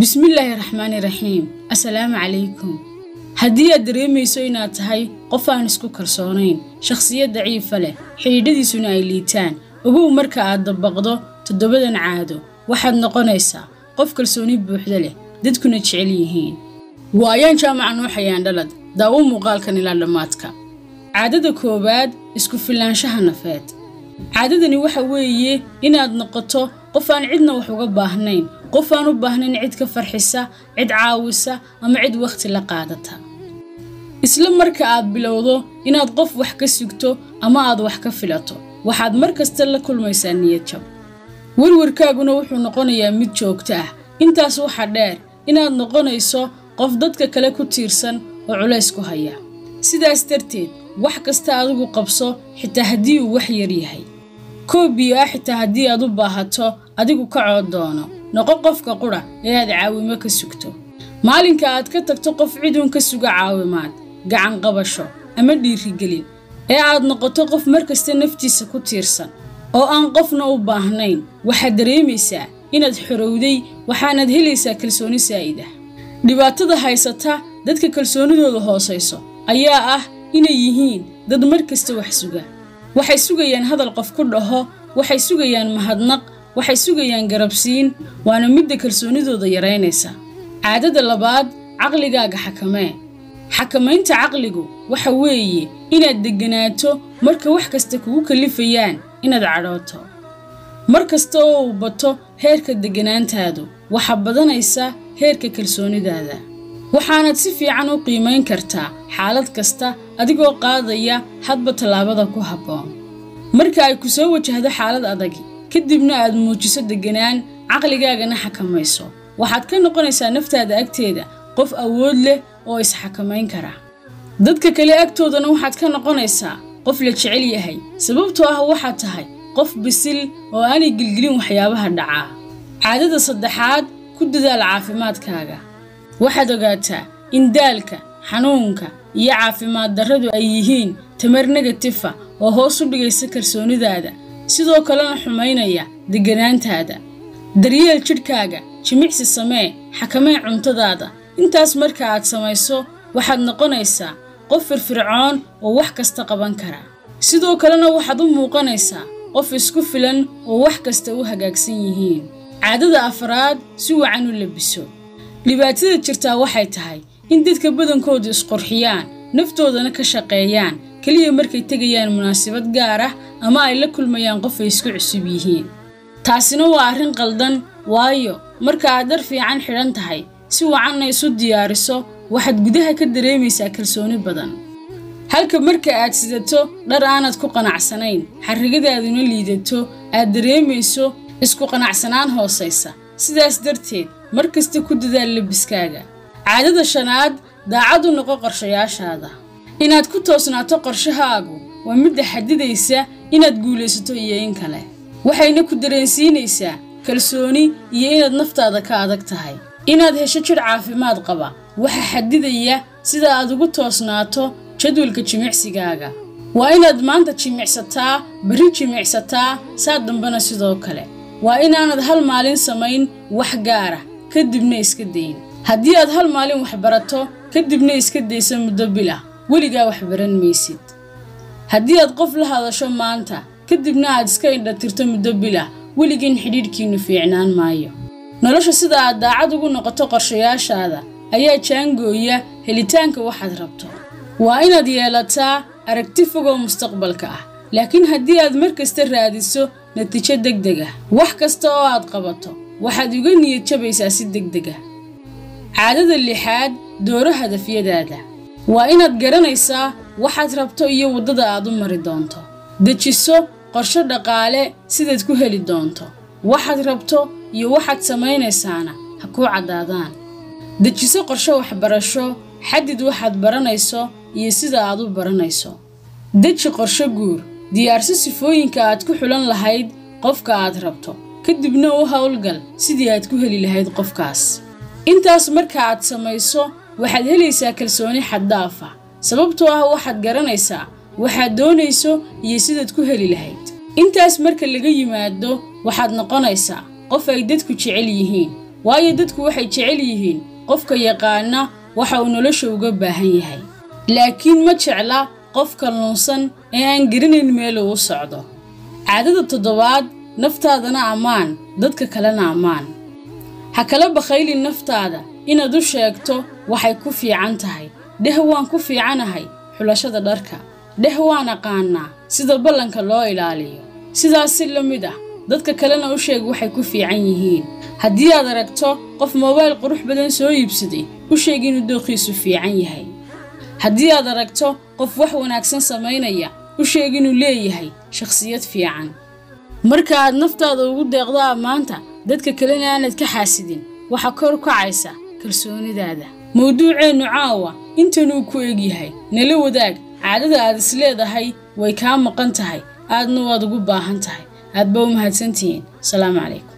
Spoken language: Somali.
bismillaahi raxmaani raxiim assalaamu calaykum haddii aad dareemayso inaad tahay qof aan isku kalsoonayn shakhsiyad daciifa leh xidhiidhadiisuna ay liitaan ogow marka aad dabaqdo toddobadan caado waxaad noqonaysaa qof kalsooni buuxda leh dadkuna jecel yihiin. Waayaan jaamaca nuuxayaan dhalad daawo muuqaalkan ilaa dhammaadka caadada koowaad isku filaanshaha nafeed. Caadadani waxa weeye inaad noqoto qof aan cidna wax uga baahnayn qof aan u baahnayn cid ka farxisa cid caawisa ama cid wakhti la qaadata. Isla marka aad bilowdo inaad qof wax ka sugto ama aad wax ka filato waxaad mar kasta la kulmaysaa niyad jab werwarkaaguna wuxuu noqonayaa mid joogto ah. Intaas waxa dheer inaad noqonayso qof dadka kale ku tiirsan oo culays ku haya. Sidaas darteed wax kasta adigu qabso xitaa haddii uu wax yar yahay. Koobiyo ah xitaa haddii aad u baahato adigu ka cood doono noqo qofka qudha ee aad caawimo ka sugto. Maalinka aad ka tagto qof ciduun ka suga caawimaad gacan qabasho ama dhiirigelin. Ee aad noqoto qof markasta naftiisa ku tiirsan oo aan qofna u baahnayn waxaad dareemaysaa inaad xorowday waxaanaad helaysaa kalsooni saa'id ah. Dhibaatada haysata dadka kalsoonidooda hoosayso ayaa ah inay yihiin dad mar kasta wax suga. Waxay sugayaan hadal qof ku dhaho waxay sugayaan mahadnaq waxay sugayaan garabsiin waana midda kalsoonidooda yaraynaysa. Caadada labaad caqligaaga xakamee. Xakamaynta caqligu waxa weeye inaad degganaato marka wax kasta kugu kalifayaan inaad cadhooto. Mar kasta oo uu bato heerka degganaantaadu waxaa badanaysa heerka kalsoonidaada. Waxaanaad si fiican u qiimayn kartaa xaalad kasta adigoo qaadaya hadba tallaabada ku habboon. Marka ay ku soo wajahdo xaalad adagi kadibna aad muujiso degganaan caqligaagana xakamayso. Waxaad ka noqonaysaa naftaada agteeda qof awood leh oo isxakamayn kara. Dadka kale agtoodana waxaad ka noqonaysaa qof la jecel yahay sababtoo ah waxaad tahay qof bisil oo aanay gelgelin waxyaabaha dhacaa caadada saddexaad ku dadaal caafimaadkaaga. Waxaad ogaataa in daalka xanuunka iyo caafimaad darradu ay yihiin tamar negatifa oo hoos u dhigaysa kalsoonidaada sidoo kalena xumaynaya degganaantaada daryeel jidhkaaga jimicsi samee xakamee cuntadaada. Intaas marka aad samayso waxaad noqonaysaa qof firfircoon oo wax kasta qaban kara. Sidoo kalena waxaad u muuqanaysaa qof isku filan oo wax kasta u hagaagsan yihiin. Caadada afraad si wacan u labiso dhibaatada jirtaa waxay tahay in dadka badankoodu isqurxiyaan naftoodana ka shaqeeyaan keliya markay tegayaan munaasabad gaar ah ama ay la kulmayaan qof ay isku cusub yihiin. Taasina waa arrin qaldan waayo marka aad dhar fiican xidhan tahay si wacanna isu diyaariso waxaad gudaha ka dareemaysaa kalsooni badan. Halka marka aad sidato dhar aanad ku qanacsanayn xarrigadaaduna liidato aad dareemayso isku qanacsanaan hoosaysa. Sidaas darteed mar kasta ku dadaal labiskaaga caadada shanaad daacad u noqo qorshayaashaada inaad ku toosnaato qorshahaagu waa midda xadidaysa inaad guulaysato iyo in kale. Waxayna ku dareensiinaysaa kalsooni iyo inaad naftaada ka adag tahay. Inaad hesho jidh caafimaad qaba waxa xadidaya sida aad ugu toosnaato jadwalka jimicsigaaga. Waa inaad maanta jimicsataa berri jimicsataa saa dambena sidoo kale. Waa inaanad hal maalin samayn wax gaara kadibna iska dayn haddii aad hal maalin wax barato kadibna iska dayso muddo bil ah weligaa wax baran maysid. Haddii aad qof la hadasho maanta kadibna aad iska indhatirto muddo bil ah weligiin xidhiidhkiinnu fiicnaan maayo. Nolosha sida aad daacad ugu noqoto qorshayaashaada ayaa jaangooya helitaanka waxaad rabto. Waa inaad yeelataa aragti fogoo mustaqbalka ah laakiin haddii aad mar kasta raadiso natiijo degdeg ah wax kasta oo aad qabato waxaad uga niyad jabaysaa si degdeg ah. Caadada lixaad dooro hadafyadaada waa inaad garanaysaa waxaad rabto iyo waddada aad u mari doonto. Dejiso qorshe dhaqaale sidaad ku heli doonto. Waxaad rabto iyo waxaad samaynaysaana ha kuu caddaadaan. Dejiso qorshe waxbarasho xadid waxaad baranayso iyo sida aad u baranayso. Deji qorshe guur diyaarso sifooyinka aad ku xulan lahayd qofka aad rabto. Kadibna u howlgal sidii aad ku heli lahayd qofkaas. Intaas marka aad samayso waxaad helaysaa kalsooni xaddaaf ah. Sababtoo ah waxaad garanaysaa waxaad doonayso iyo sidaad ku heli lahayd. Intaas marka laga yimaado waxaad noqonaysaa qof ay dadku jecel yihiin. Waayo dadku waxay jecel yihiin qofka yaqaana waxa uu nolosha uga baahan yahay. Laakiin ma jecla qofka lunsan ee aan garanayn meel uu u socdo. Caadada toddobaad naftaadana ammaan dadka kalena ammaan. Ha kala bakhaylin naftaada inaad u sheegto waxay ku fiican tahay dheh waan ku fiicanahay xulashada dharka. Dheh waan aqaanaa sida ballanka loo ilaaliyo. Sidaas si la mid ah dadka kalena u sheeg waxay ku fiican yihiin. Haddii aad aragto qof moobayl qurux badan soo iibsaday u sheeg inuu dooqiisu fiican yahay. Haddii aad aragto qof wax wanaagsan samaynaya u sheeg inuu leeyahay shakhsiyad fiican. Marka aad naftaada ugu deeqdo ammaanta dadka kalena aanad ka xaasidin. Waxaa kor kacaysa kalsoonidaada mawduuceennu caawa intanuu ku egyahay nala wadaag caadada aad is leedahay way kaa maqan tahay. Aadna waad ugu baahan tahay. Aad ba u mahadsantihiin. Asalaamu calaykum